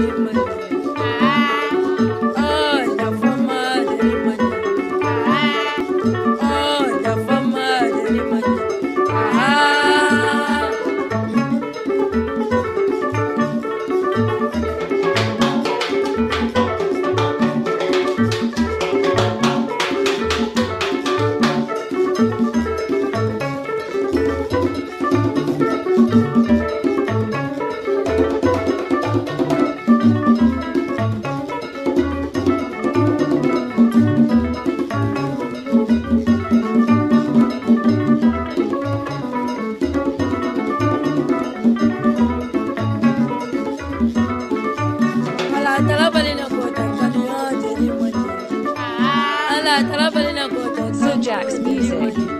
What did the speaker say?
Mari Zujak's ah. music.